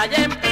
garganta ya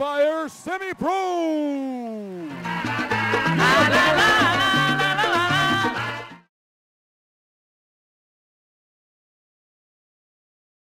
Zephyr Semi Pro.